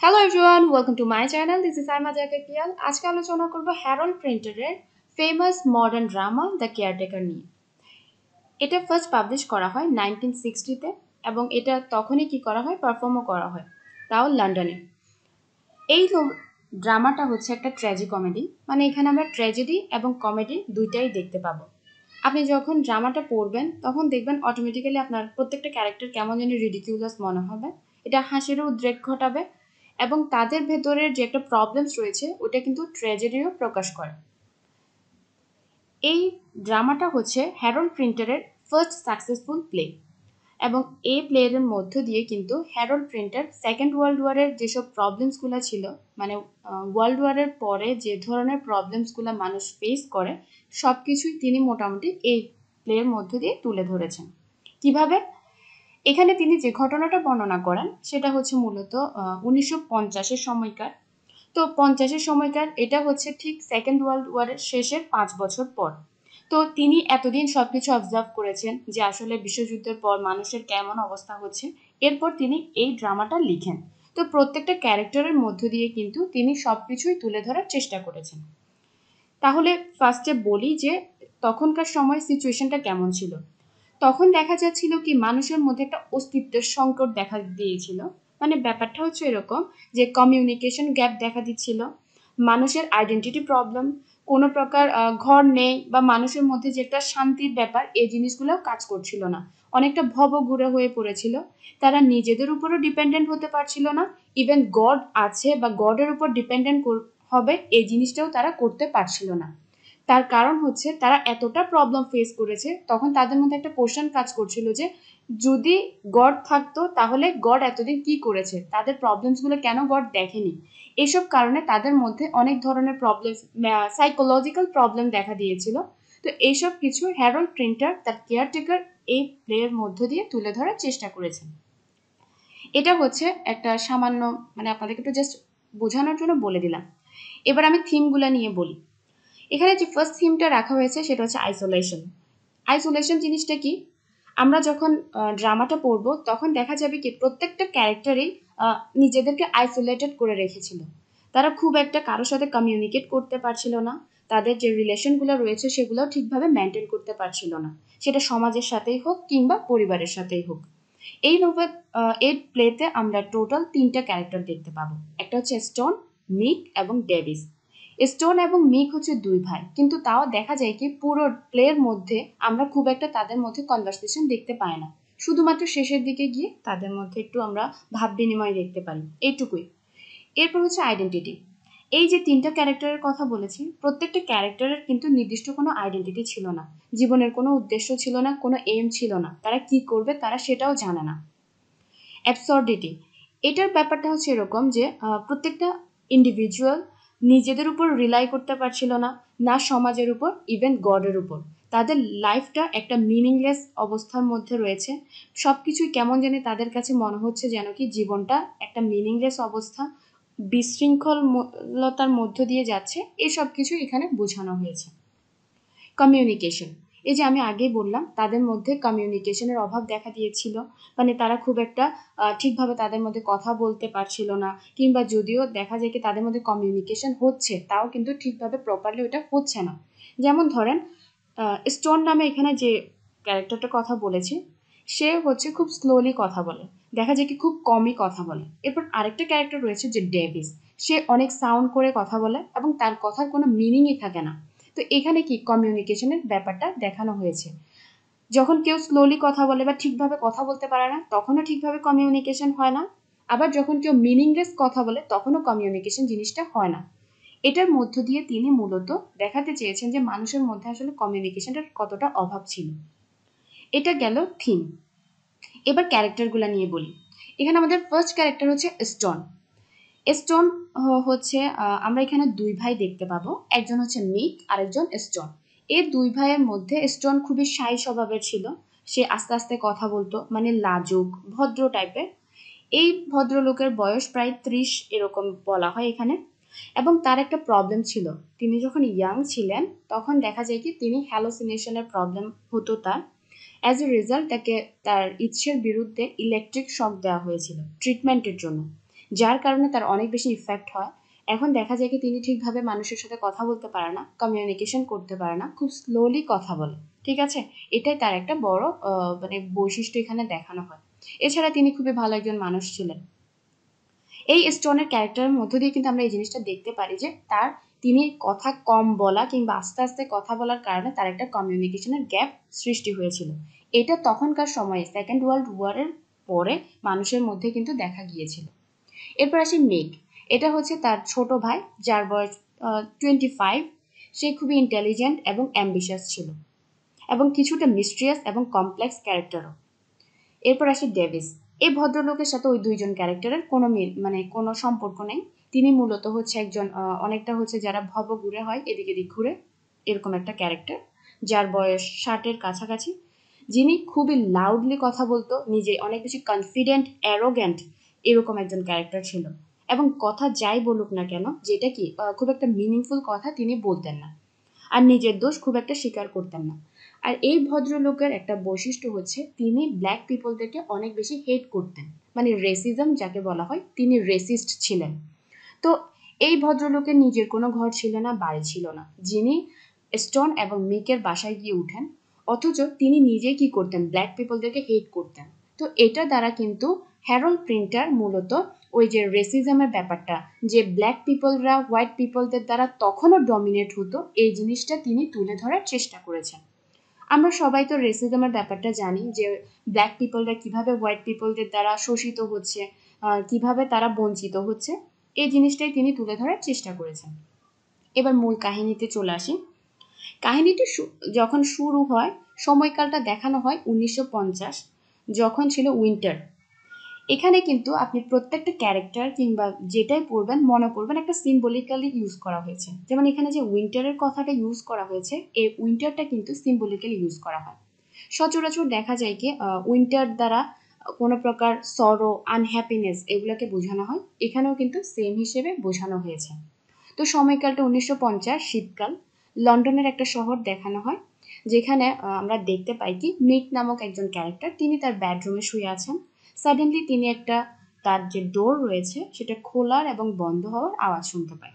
Hello everyone welcome to my channel this is আইমা জাকাকিয়াল আজকে আলোচনা করব Harold প্রিন্টারের famous modern drama the caretaker নিয়ে। এটা ফার্স্ট পাবলিশ করা হয় নাইনটিন সিক্সটিতে এবং এটা তখনই কি করা হয় পারফর্মও করা হয়, তাও লন্ডনে এই ড্রামাটা হচ্ছে একটা ট্র্যাজি কমেডি মানে এখানে আমরা ট্র্যাজেডি এবং কমেডি দুইটাই দেখতে পাবো। আপনি যখন ড্রামাটা পড়বেন, তখন দেখবেন অটোমেটিক্যালি আপনার প্রত্যেকটা ক্যারেক্টার কেমন যেন রিডিকিউলাস মনে হবে। এটা হাসিরও উদ্রেক ঘটাবে এবং তাদের ভেতরের যে একটা প্রবলেমস রয়েছে, ওটা কিন্তু ট্র্যাজেডিও প্রকাশ করে। এই ড্রামাটা হচ্ছে হ্যারল্ড প্রিন্টারের ফার্স্ট সাকসেসফুল প্লে এবং এই প্লেয়ের মধ্য দিয়ে কিন্তু হ্যারল্ড প্রিন্টার সেকেন্ড ওয়ার্ল্ড ওয়ারের যেসব প্রবলেমসগুলো ছিল মানে ওয়ার্ল্ড ওয়ারের পরে যে ধরনের প্রবলেমসগুলো মানুষ ফেস করে সব কিছুই তিনি মোটামুটি এই প্লেয়ের মধ্য দিয়ে তুলে ধরেছেন। কীভাবে? এখানে তিনি যে ঘটনাটা বর্ণনা করেন, সেটা হচ্ছে মূলত উনিশশো পঞ্চাশের সময়কার। তো পঞ্চাশের সময়কার, এটা হচ্ছে ঠিক সেকেন্ড ওয়ার্ল্ড ওয়ারের শেষের পাঁচ বছর পর। তো তিনি এতদিন সব কিছু অবজার্ভ করেছেন যে আসলে বিশ্বযুদ্ধের পর মানুষের কেমন অবস্থা হচ্ছে। এরপর তিনি এই ড্রামাটা লিখেন। তো প্রত্যেকটা ক্যারেক্টারের মধ্য দিয়ে কিন্তু তিনি সব কিছুই তুলে ধরার চেষ্টা করেছেন। তাহলে ফার্স্টে বলি যে, তখনকার সময় সিচুয়েশনটা কেমন ছিল? তখন দেখা যাচ্ছিল কি মানুষের মধ্যে একটা অস্তিত্বের সংকট দেখা দিয়েছিল। মানে ব্যাপারটা হচ্ছে এরকম যে কমিউনিকেশন গ্যাপ দেখা দিচ্ছিল। মানুষের আইডেন্টিটি প্রবলেম কোনো প্রকার ঘর নেই বা মানুষের মধ্যে যে একটা শান্তির ব্যাপার, এই জিনিসগুলো কাজ করছিল না। অনেকটা ভবঘুরে হয়ে পড়েছিল। তারা নিজেদের উপরও ডিপেন্ডেন্ট হতে পারছিল না। ইভেন গড আছে বা গডের উপর ডিপেন্ডেন্ট হবে, এই জিনিসটাও তারা করতে পারছিল না। তার কারণ হচ্ছে তারা এতটা প্রবলেম ফেস করেছে, তখন তাদের মধ্যে একটা কোশ্চেন কাজ করছিল যে, যদি গড থাকতো, তাহলে গড এতদিন কি করেছে? তাদের প্রবলেমসগুলো কেন গড দেখেনি? এসব কারণে তাদের মধ্যে অনেক ধরনের প্রবলেম সাইকোলজিক্যাল প্রবলেম দেখা দিয়েছিল। তো এইসব কিছু হ্যারল্ড প্রিন্টার তার কেয়ারটেকার এই প্লেয়ের মধ্য দিয়ে তুলে ধরার চেষ্টা করেছেন এটা হচ্ছে একটা সামান্য মানে আপনাদেরকে একটু জাস্ট বোঝানোর জন্য বলে দিলাম। এবার আমি থিমগুলো নিয়ে বলি। এখানে যে ফার্স্ট থিমটা রাখা হয়েছে সেটা হচ্ছে আইসোলেশন আইসোলেশন জিনিসটা কি? আমরা যখন ড্রামাটা পড়ব, তখন দেখা যাবে কি প্রত্যেকটা ক্যারেক্টারই নিজেদেরকে আইসোলেটেড করে রেখেছিল। তারা খুব একটা কারোর সাথে কমিউনিকেট করতে পারছিল না, তাদের যে রিলেশনগুলো রয়েছে সেগুলো ঠিকভাবে মেনটেন করতে পারছিল না। সেটা সমাজের সাথেই হোক কিংবা পরিবারের সাথেই হোক। এই নোভেল এই প্লেতে আমরা টোটাল তিনটা ক্যারেক্টার দেখতে পাবো। একটা হচ্ছে স্টোন মিক এবং ডেভিস স্টোন এবং মিক হচ্ছে দুই ভাই। কিন্তু তাও দেখা যায় কি পুরো প্লের মধ্যে আমরা খুব একটা তাদের মধ্যে কনভারসেশন দেখতে পাই না। শুধুমাত্র শেষের দিকে গিয়ে তাদের মধ্যে একটু আমরা ভাব বিনিময় দেখতে পারি। এইটুকুই। এরপর হচ্ছে আইডেন্টিটি এই যে তিনটা ক্যারেক্টারের কথা বলেছি, প্রত্যেকটা ক্যারেক্টারের কিন্তু নির্দিষ্ট কোনো আইডেন্টিটি ছিল না। জীবনের কোনো উদ্দেশ্য ছিল না, কোনো এম ছিল না। তারা কি করবে, তারা সেটাও জানে না। অ্যাবসর্ডিটি এটার ব্যাপারটা হচ্ছে এরকম যে প্রত্যেকটা ইন্ডিভিজুয়াল নিজেদের উপর রিলাই করতে পারছিল না না সমাজের উপর ইভেন গডের উপর। তাদের লাইফটা একটা মিনিংলেস অবস্থার মধ্যে রয়েছে। সব কিছুই কেমন জানি তাদের কাছে মনে হচ্ছে যেন কি জীবনটা একটা মিনিংলেস অবস্থা, বিশৃঙ্খলতার মধ্য দিয়ে যাচ্ছে। এসব সব কিছু এখানে বোঝানো হয়েছে। কমিউনিকেশন এই যে আমি আগেই বললাম, তাদের মধ্যে কমিউনিকেশনের অভাব দেখা দিয়েছিল। মানে তারা খুব একটা ঠিকভাবে তাদের মধ্যে কথা বলতে পারছিল না। কিংবা যদিও দেখা যায় কি তাদের মধ্যে কমিউনিকেশন হচ্ছে, তাও কিন্তু ঠিকভাবে প্রপারলি ওটা হচ্ছে না। যেমন ধরেন স্টোন নামে এখানে যে ক্যারেক্টারটার কথা বলেছি, সে হচ্ছে খুব স্লোলি কথা বলে। দেখা যায় কি খুব কমই কথা বলে। এরপর আরেকটা ক্যারেক্টার রয়েছে যে ডেভিস সে অনেক সাউন্ড করে কথা বলে এবং তার কথার কোনো মিনিংই থাকে না। তো এখানে কি কমিউনিকেশনের ব্যাপারটা দেখানো হয়েছে? যখন কেউ স্লোলি কথা বলে বা ঠিকভাবে কথা বলতে পারে না, তখনও ঠিকভাবে কমিউনিকেশন হয় না। আবার যখন কেউ মিনিংলেস কথা বলে, তখনও কমিউনিকেশন জিনিসটা হয় না। এটার মধ্য দিয়ে তিনি মূলত দেখাতে চেয়েছেন যে মানুষের মধ্যে আসলে কমিউনিকেশনটার কতটা অভাব ছিল। এটা গেল থিম এবার ক্যারেক্টারগুলো নিয়ে বলি। এখানে আমাদের ফার্স্ট ক্যারেক্টার হচ্ছে স্টোন স্টোন হচ্ছে আমরা এখানে দুই ভাই দেখতে পাবো। একজন হচ্ছে মিক আর একজন স্টোন এই দুই ভাইয়ের মধ্যে স্টোন খুবই সাই স্বভাবের ছিল। সে আস্তে আস্তে কথা বলতো মানে লাজুক, ভদ্র টাইপের এই ভদ্রলোকের বয়স প্রায় ত্রিশ এরকম বলা হয় এখানে। এবং তার একটা প্রবলেম ছিল। তিনি যখন ইয়াং ছিলেন, তখন দেখা যায় কি তিনি হ্যালোসিনেশনের প্রবলেম হতো তার। অ্যাজ এ রেজাল্ট তাকে তার ইচ্ছের বিরুদ্ধে ইলেকট্রিক শক দেওয়া হয়েছিল ট্রিটমেন্টের জন্য। যার কারণে তার অনেক বেশি ইফেক্ট হয়। এখন দেখা যায় কি তিনি ঠিকভাবে মানুষের সাথে কথা বলতে পারে না কমিউনিকেশন করতে পারে না, খুব স্লোলি কথা বলে, ঠিক আছে? এটাই তার একটা বড় মানে বৈশিষ্ট্য এখানে দেখানো হয়। এছাড়া তিনি খুবই ভালো একজন মানুষ ছিলেন। এই স্টোনের ক্যারেক্টারের মধ্য দিয়ে কিন্তু আমরা এই জিনিসটা দেখতে পারি যে তার তিনি কথা কম বলা কিংবা আস্তে আস্তে কথা বলার কারণে তার একটা কমিউনিকেশনের গ্যাপ সৃষ্টি হয়েছিল। এটা তখনকার সময়ে সেকেন্ড ওয়ার্ল্ড ওয়ারের পরে মানুষের মধ্যে কিন্তু দেখা গিয়েছিল। এরপর আসি মেঘ। এটা হচ্ছে তার ছোট ভাই, যার বয়স টোয়েন্টি ফাইভ সে খুবই ইন্টেলিজেন্ট এবং অ্যাম্বিশাস ছিল এবং কিছুটা মিস্ট্রিয়াস এবং কমপ্লেক্স ক্যারেক্টারও এরপর আসি ডেভিস এই ভদ্রলোকের সাথে ওই দুইজন ক্যারেক্টারের কোনো মিল মানে কোনো সম্পর্ক নেই। তিনি মূলত হচ্ছে একজন অনেকটা হচ্ছে যারা ভব ঘুরে হয়, এদিক এদিক ঘুরে, এরকম একটা ক্যারেক্টার যার বয়স ষাটের কাছাকাছি। যিনি খুবই লাউডলি কথা বলতো, নিজে অনেক বেশি কনফিডেন্ট অ্যারোগ্যান্ট এরকম একজন ক্যারেক্টার ছিল। এবং কথা যাই বলুক না কেন, যেটা কি খুব একটা মিনিংফুল কথা তিনি বলতেন না। আর নিজের দোষ খুব একটা স্বীকার করতেন না। আর এই ভদ্রলোকের একটা বৈশিষ্ট্য হচ্ছে, তিনি ব্ল্যাক পিপলদেরকে অনেক বেশি হেট করতেন। মানে রেসিজম যাকে বলা হয়, তিনি রেসিস্ট ছিলেন। তো এই ভদ্রলোকের নিজের কোনো ঘর ছিল না, বাড়ি ছিল না। যিনি স্টোন এবং মিকের বাসায় গিয়ে উঠেন, অথচ তিনি নিজে কি করতেন ব্ল্যাক পিপলদেরকে হেট করতেন। তো এটা দ্বারা কিন্তু হ্যারল প্রিন্টার মূলত ওই যে রেসিজমের ব্যাপারটা, যে ব্ল্যাক পিপলরা হোয়াইট পিপলদের দ্বারা তখনও ডমিনেট হতো, এই জিনিসটা তিনি তুলে ধরার চেষ্টা করেছেন। আমরা সবাই তো রেসিজমের ব্যাপারটা জানি যে ব্ল্যাক পিপলরা কীভাবে হোয়াইট পিপলদের দ্বারা শোষিত হচ্ছে কীভাবে তারা বঞ্চিত হচ্ছে, এই জিনিসটাই তিনি তুলে ধরার চেষ্টা করেছেন। এবার মূল কাহিনীতে চলে আসি। কাহিনীটি যখন শুরু হয়, সময়কালটা দেখানো হয় উনিশশো পঞ্চাশ, যখন ছিল উইন্টার এখানে কিন্তু আপনি প্রত্যেকটা ক্যারেক্টার কিংবা যেটাই পড়বেন, মনে করবেন একটা সিম্বলিক্যালি ইউজ করা হয়েছে। যেমন এখানে যে উইন্টারের কথাটা ইউজ করা হয়েছে এই উইন্টারটা কিন্তু সিম্বলিক্যালি ইউজ করা হয়। সচরাচর দেখা যায় কি উইন্টার দ্বারা কোনো প্রকার সরো আনহ্যাপিনেস এগুলোকে বোঝানো হয়। এখানেও কিন্তু সেম হিসেবে বোঝানো হয়েছে। তো সময়কালটা উনিশশো পঞ্চাশ, শীতকাল। লন্ডনের একটা শহর দেখানো হয়, যেখানে আমরা দেখতে পাই কি মিক নামক একজন ক্যারেক্টার তিনি তার বেডরুমে শুয়ে আছেন। সাডেনলি তিনি একটা, তার যে ডোর রয়েছে, সেটা খোলার এবং বন্ধ হওয়ার আওয়াজ শুনতে পায়।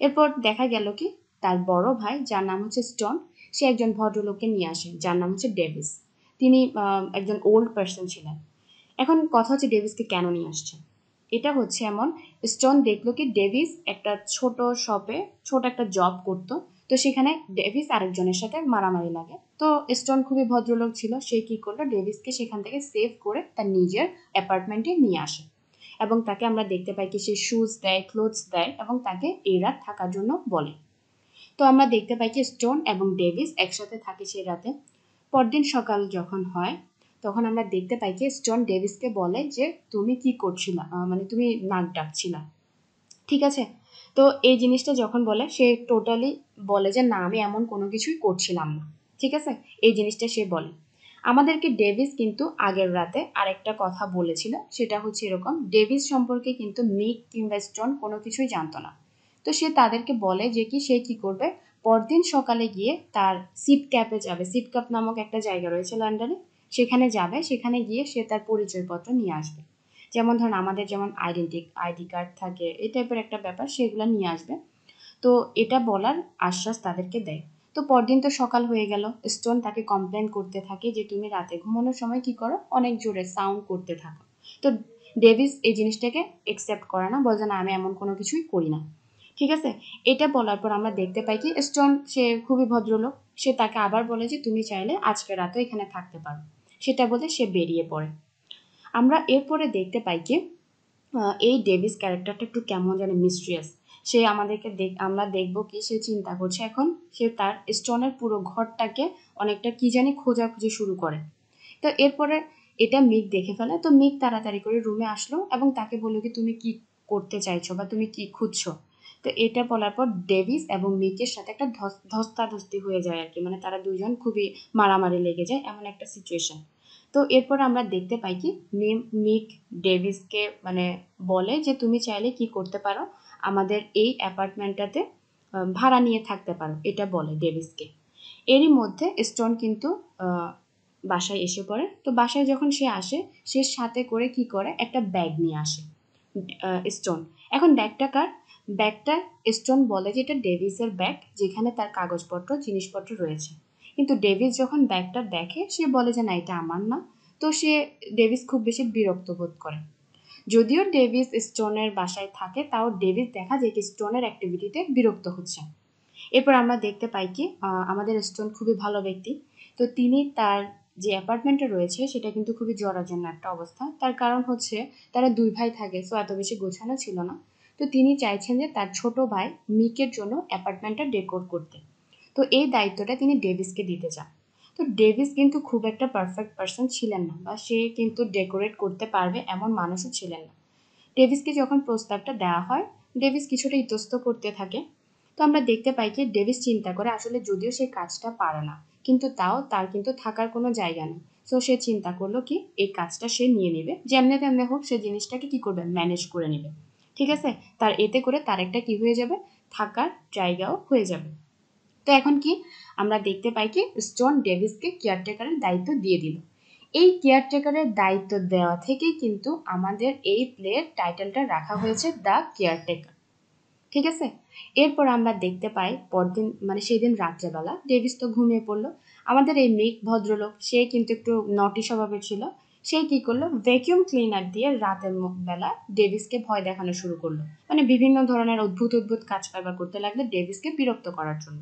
এরপর দেখা গেল কি, তার বড় ভাই, যার নাম হচ্ছে স্টোন সে একজন ভদ্রলোককে নিয়ে আসে, যার নাম হচ্ছে ডেভিস তিনি একজন ওল্ড পার্সন ছিলেন। এখন কথা হচ্ছে ডেভিসকে কেন নিয়ে আসছে? এটা হচ্ছে এমন স্টোন দেখল কি ডেভিস একটা ছোট শপে ছোট একটা জব করতো তো সেখানে ডেভিস আরেকজনের সাথে মারামারি লাগে। তো স্টোন খুবই ভদ্রলোক ছিল, সে কি করল? ডেভিসকে সেখান থেকে সেভ করে তার নিজের অ্যাপার্টমেন্টে নিয়ে আসে। এবং তাকে আমরা দেখতে পাই কি সে শুজ দেয় ক্লোথস দেয় এবং তাকে এই রাত থাকার জন্য বলে। তো আমরা দেখতে পাই কি স্টোন এবং ডেভিস একসাথে থাকে সেই রাতে। পরদিন সকাল যখন হয়, তখন আমরা দেখতে পাই কি স্টোন ডেভিসকে বলে যে, তুমি কি করছিলা? মানে তুমি নাক ডাকছিলা। ঠিক আছে? তো এই জিনিসটা যখন বলে, সে টোটালি বলে যে, না, আমি এমন কোনো কিছুই করছিলাম না। ঠিক আছে? এই জিনিসটা সে বলে। আমাদেরকে ডেভিস কিন্তু আগের রাতে আরেকটা কথা বলেছিল, সেটা হচ্ছে এরকম ডেভিস সম্পর্কে কিন্তু মিক কিংবা স্টোন কোনো কিছুই জানতো না। তো সে তাদেরকে বলে যে কি, সে কি করবে? পরদিন সকালে গিয়ে তার সিট ক্যাপে যাবে। সিট ক্যাপ নামক একটা জায়গা রয়েছে লন্ডনে সেখানে যাবে। সেখানে গিয়ে সে তার পরিচয়পত্র নিয়ে আসবে। যেমন ধরুন আমাদের যেমন আইডেন্টি আইডি কার্ড থাকে, এই টাইপের একটা ব্যাপার সেগুলো নিয়ে আসবে। তো এটা বলার আশ্বাস তাদেরকে দেয়। তো পরদিন তো সকাল হয়ে গেল স্টোন তাকে কমপ্লেন করতে থাকে যে তুমি রাতে ঘুমানোর সময় কি করো? অনেক জোরে সাউন্ড করতে থাকো। তো ডেভিস এই জিনিসটাকে একসেপ্ট করে না বলছে না, আমি এমন কোনো কিছুই করি না। ঠিক আছে? এটা বলার পর আমরা দেখতে পাই কি স্টোন সে খুবই ভদ্রলোক, সে তাকে আবার বলে যে, তুমি চাইলে আজকে রাতেও এখানে থাকতে পারো। সেটা বলে সে বেরিয়ে পড়ে। আমরা এরপরে দেখতে পাই কি এই ডেভিস ক্যারেক্টারটা একটু কেমন যেন মিস্ট্রিয়াস সে আমাদেরকে দেখ, আমরা দেখব কি সে চিন্তা করছে এখন, সে তার স্টোনের পুরো ঘরটাকে অনেকটা কি জানি খোঁজাখুঁজি শুরু করে। তো এরপরে এটা মিক দেখে ফেলে, তো মিক তাড়াতাড়ি করে রুমে আসলো এবং তাকে বলল কি, তুমি কি করতে চাইছো বা তুমি কি খুঁজছো? তো এটা বলার পর ডেভিস এবং মিকের সাথে একটা ধস্তাধস্তি হয়ে যায় আর কি। মানে তারা দুজন খুবই মারামারি লেগে যায় এমন একটা সিচুয়েশন তো এরপর আমরা দেখতে পাই কি নেম মিক ডেভিসকে মানে বলে যে, তুমি চাইলে কি করতে পারো? আমাদের এই অ্যাপার্টমেন্টটাতে ভাড়া নিয়ে থাকতে পারো। এটা বলে ডেভিসকে। এরই মধ্যে স্টোন কিন্তু বাসায় এসে পড়ে। তো বাসায় যখন সে আসে, সে সাথে করে কি করে? একটা ব্যাগ নিয়ে আসে স্টোন। এখন ব্যাগটা কার? ব্যাগটা স্টোন বলে যে, এটা ডেভিসের ব্যাগ, যেখানে তার কাগজপত্র, জিনিসপত্র রয়েছে। কিন্তু ডেভিস যখন ব্যাগটা দেখে, সে বলে যে, না, এটা আমার না। তো সে ডেভিস খুব বেশি বিরক্ত বোধ করে। যদিও ডেভিস স্টোনের বাসায় থাকে, তাও ডেভিস দেখা যায় কি স্টোনের অ্যাক্টিভিটিতে বিরক্ত হচ্ছে। এরপর আমরা দেখতে পাই কি আমাদের স্টোন খুবই ভালো ব্যক্তি। তো তিনি তার যে অ্যাপার্টমেন্টে রয়েছে, সেটা কিন্তু খুবই জরাজীর্ণ একটা অবস্থা। তার কারণ হচ্ছে, তারা দুই ভাই থাকে সো এত বেশি গোছানো ছিল না। তো তিনি চাইছেন যে, তার ছোট ভাই মিকের জন্য অ্যাপার্টমেন্টটা ডেকোর করতে। তো এই দায়িত্বটা তিনি ডেভিসকে দিতে চান। তো ডেভিস কিন্তু খুব একটা পারফেক্ট পার্সন ছিলেন না বা সে কিন্তু ডেকোরেট করতে পারবে এমন মানুষও ছিলেন না। ডেভিসকে যখন প্রস্তাবটা দেওয়া হয় ডেভিস কিছুটা ইতস্ত করতে থাকে। তো আমরা দেখতে পাই কি ডেভিস চিন্তা করে আসলে যদিও সে কাজটা পারে না, কিন্তু তাও তার কিন্তু থাকার কোনো জায়গা নেই। সো সে চিন্তা করল কি, এই কাজটা সে নিয়ে নেবে। যেমনে তেমনে হোক সে জিনিসটাকে কি করবে ম্যানেজ করে নেবে। ঠিক আছে? তার এতে করে তার একটা কি হয়ে যাবে? থাকার জায়গাও হয়ে যাবে। তো এখন কি? আমরা দেখতে পাই কি স্টোন ডেভিসকে কেয়ারটেকারের দায়িত্ব দিয়ে দিল। এই কেয়ারটেকারের দায়িত্ব দেওয়া থেকেই কিন্তু আমাদের এই প্লের টাইটেলটা রাখা হয়েছে দ্য কেয়ারটেকার ঠিক আছে? এরপর আমরা দেখতে পাই পরদিন মানে সেই দিন রাত্রেবেলা ডেভিস তো ঘুমিয়ে পড়ল। আমাদের এই মেক ভদ্রলোক, সে কিন্তু একটু নটি স্বভাবের ছিল। সে কি করল? ভ্যাকিউম ক্লিনার দিয়ে রাতের বেলা ডেভিসকে ভয় দেখানো শুরু করল। মানে বিভিন্ন ধরনের অদ্ভুত অদ্ভুত কাজ কারবার করতে লাগল ডেভিসকে বিরক্ত করার জন্য।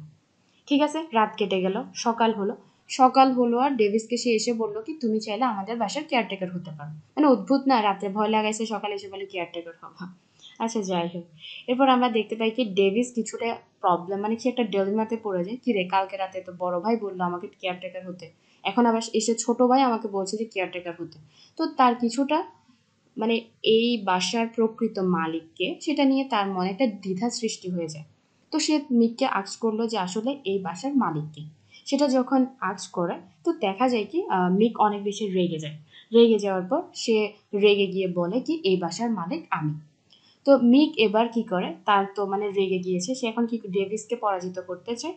ঠিক আছে? রাত কেটে গেল, সকাল হলো। সকাল হলো আর ডেভিসকে সে এসে বলল কি, তুমি চাইলে আমাদের বাসার কেয়ারটেকার হতে পারো। মানে অদ্ভুত না রাত্রে ভয় লাগাইছে, সকালে এসে বলে কেয়ারটেকার হবা। আচ্ছা যাই হোক। এরপর আমরা দেখতে পাই কি, ডেভিস কিছুটা প্রবলেম মানে কি একটা ডেলিমাতে পড়ে যায়। কি রে, কালকে রাতে তো বড় ভাই বলল আমাকে কেয়ারটেকার হতে। এখন আবার এসে ছোট ভাই আমাকে বলছে যে কেয়ারটেকার হতে। তো তার কিছুটা মানে এই বাসার প্রকৃত মালিককে, সেটা নিয়ে তার মনে একটা দ্বিধা সৃষ্টি হয়ে যায়। তো সে মিককে আক্স করল যে আসলে এই বাসার মালিককে সেটা যখন আক্স করে, তো দেখা যায় কি মিক অনেক বেশি রেগে যায়। রেগে যাওয়ার পর সে রেগে গিয়ে বলে কি, এই বাসার মালিক আমি। তো মিক এবার কি করে, তার তো মানে রেগে গিয়েছে, সে এখন কি ডেভিসকে পরাজিত করতে চায়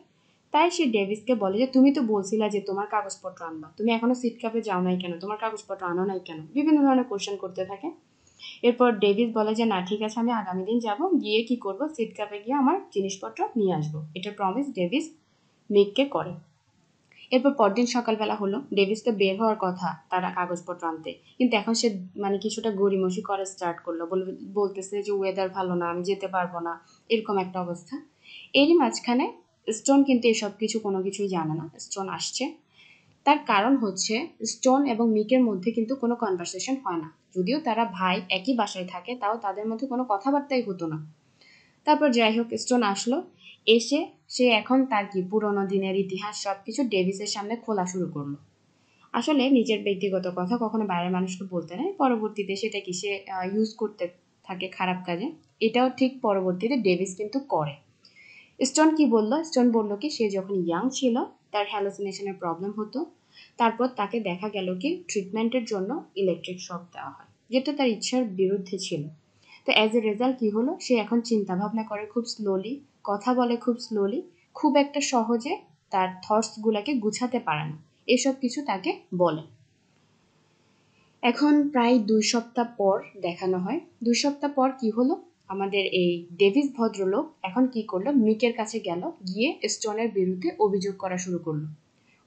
তাই সে ডেভিসকে বলে যে, তুমি তো বলছিলা যে তোমার কাগজপত্র আনবা। তুমি এখনও সিট কাপে যাও নাই কেন? তোমার কাগজপত্র আনো নাই কেন? বিভিন্ন ধরনের কোশ্চেন করতে থাকে। এরপর ডেভিস বলে যে, না, ঠিক আছে, আমি আগামী দিন যাব। গিয়ে কি করব? সিট কাপে গিয়ে আমার জিনিসপত্র নিয়ে আসব। এটা প্রমিস ডেভিস মেককে করে। এরপর পরদিন সকালবেলা হলো। ডেভিস তো বের হওয়ার কথা, তারা কাগজপত্র আনতে। কিন্তু এখন সে মানে কিছুটা গড়িমসি করা স্টার্ট করল। বলতেছে যে ওয়েদার ভালো না, আমি যেতে পারব না। এরকম একটা অবস্থা। এরই মাঝখানে স্টোন কিন্তু এসব কিছু কোনো কিছুই জানে না। স্টোন আসছে। তার কারণ হচ্ছে স্টোন এবং মিকের মধ্যে কিন্তু কোনো কনভারসেশন হয় না। যদিও তারা ভাই একই বাসায় থাকে, তাও তাদের মধ্যে কোনো কথাবার্তাই হতো না। তারপর যাই হোক, স্টোন আসলো, এসে সে এখন তার কি পুরোনো দিনের ইতিহাস সব কিছু ডেভিসের সামনে খোলা শুরু করল। আসলে নিজের ব্যক্তিগত কথা কখনো বাইরের মানুষকে বলতে নেই, পরবর্তীতে সেটা কি সে ইউজ করতে থাকে খারাপ কাজে, এটাও ঠিক পরবর্তীতে ডেভিস কিন্তু করে। স্টোন কি বলল? স্টোন বলল কি, সে যখন ইয়াং ছিল, তার হ্যালোসিনেশনের প্রবলেম হতো তারপর তাকে দেখা গেল কি ট্রিটমেন্টের জন্য ইলেকট্রিক শক দেওয়া হয়, যেটা তার ইচ্ছার বিরুদ্ধে ছিল। তো অ্যাজ এ রেজাল্ট কী হলো? সে এখন চিন্তা ভাবনা করে খুব স্লোলি কথা বলে খুব স্লোলি খুব একটা সহজে তার থটসগুলোকে গুছাতে পারে না। এসব কিছু তাকে বলে। এখন প্রায় দুই সপ্তাহ পর দেখানো হয়। দুই সপ্তাহ পর কি হলো? আমাদের এই ডেভিস ভদ্রলোক এখন কি করল? মিকের কাছে গেল, গিয়ে স্টোনের বিরুদ্ধে অভিযোগ করা শুরু করল।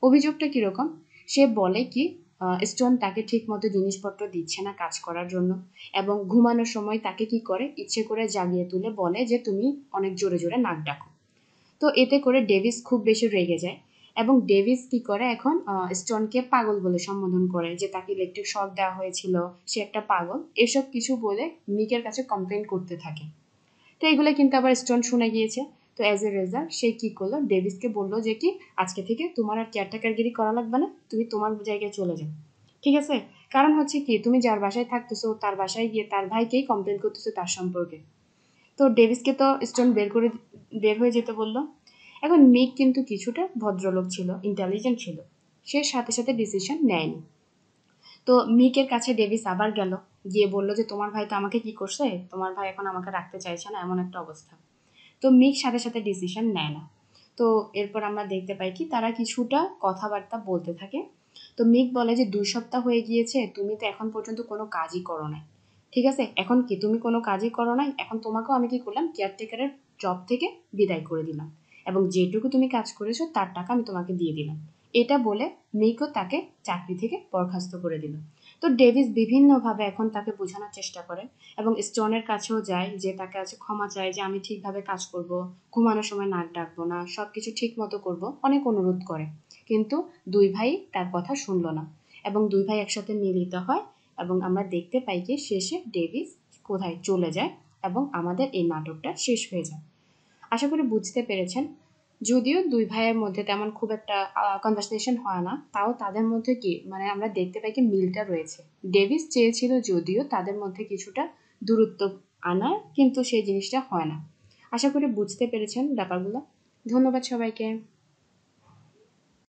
অভিযোগটা কীরকম? সে বলে কি স্টোন তাকে ঠিক মতো জিনিসপত্র দিচ্ছে না কাজ করার জন্য এবং ঘুমানোর সময় তাকে কি করে? ইচ্ছে করে জাগিয়ে তুলে বলে যে, তুমি অনেক জোরে জোরে নাক ডাকো। তো এতে করে ডেভিস খুব বেশি রেগে যায় এবং ডেভিস কি করে এখন স্টোনকে পাগল বলে সম্বোধন করে যে, তাকে ইলেকট্রিক শক দেওয়া হয়েছিল, সে একটা পাগল। এসব কিছু বলে মিকের কাছে কমপ্লেন করতে থাকে। তো এগুলো কিন্তু আবার স্টোন শুনে গিয়েছে। তো অ্যাজ এ রেজাল্ট সে কী করল? ডেভিসকে বলল যে কি, আজকে থেকে তোমার আর কেয়ারটেকারগিরি করা লাগবে না, তুমি তোমার জায়গায় চলে যাও। ঠিক আছে? কারণ হচ্ছে কি, তুমি যার বাসায় থাকতেছো, তার বাসায় গিয়ে তার ভাইকেই কমপ্লেন করতেছো তার সম্পর্কে। তো ডেভিসকে তো স্টোন বের করে বের হয়ে যেতে বলল। এখন মিক কিন্তু কিছুটা ভদ্রলোক ছিল ইন্টেলিজেন্ট ছিল। সে সাথে সাথে ডিসিশন নেয়নি। তো মিকের কাছে ডেভিস আবার গেল, গিয়ে বলল যে, তোমার ভাই তো আমাকে কি করছে? তোমার ভাই এখন আমাকে রাখতে চাইছে না, এমন একটা অবস্থা। তো মিক সাথে সাথে ডিসিশন নেয় না। তো এরপর আমরা দেখতে পাই কি, তারা কিছুটা কথাবার্তা বলতে থাকে। তো মিক বলে যে, দুই সপ্তাহ হয়ে গিয়েছে, তুমি তো এখন পর্যন্ত কোনো কাজই করো নাই। ঠিক আছে? এখন কি, তুমি কোনো কাজই করো নাই? এখন তোমাকেও আমি কি করলাম? কেয়ারটেকারের জব থেকে বিদায় করে দিলাম। এবং যেটুকু তুমি কাজ করেছ, তার টাকা আমি তোমাকে দিয়ে দিলাম। এটা বলে মেইকো তাকে চাকরি থেকে বরখাস্ত করে দিল। তো ডেভিস বিভিন্নভাবে এখন তাকে বোঝানোর চেষ্টা করে এবং স্টোনের কাছেও যায় যে তাকে আছে ক্ষমা চায় যে আমি ঠিকভাবে কাজ করব, ঘুমানোর সময় নাক ডাকবো না সব কিছু ঠিক মতো করব, অনেক অনুরোধ করে। কিন্তু দুই ভাই তার কথা শুনলো না এবং দুই ভাই একসাথে মিলিত হয় এবং আমরা দেখতে পাই যে শেষে ডেভিস কোথায় চলে যায় এবং আমাদের এই নাটকটা শেষ হয়ে যায়। আশা করি বুঝতে পেরেছেন যদিও দুই ভাইয়ের মধ্যে তেমন খুব একটা কনভার্সেশন হয় না। তাও তাদের মধ্যে কি মানে আমরা দেখতে পাই কি মিলটা রয়েছে। ডেভিস চেয়েছিল যদিও তাদের মধ্যে কিছুটা দূরত্ব আনার, কিন্তু সেই জিনিসটা হয় না। আশা করি বুঝতে পেরেছেন ব্যাপারগুলো। ধন্যবাদ সবাইকে।